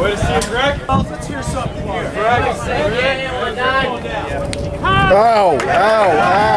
Way to see you, Greg. Oh, let's hear something here. Greg, Ow, ow, ow.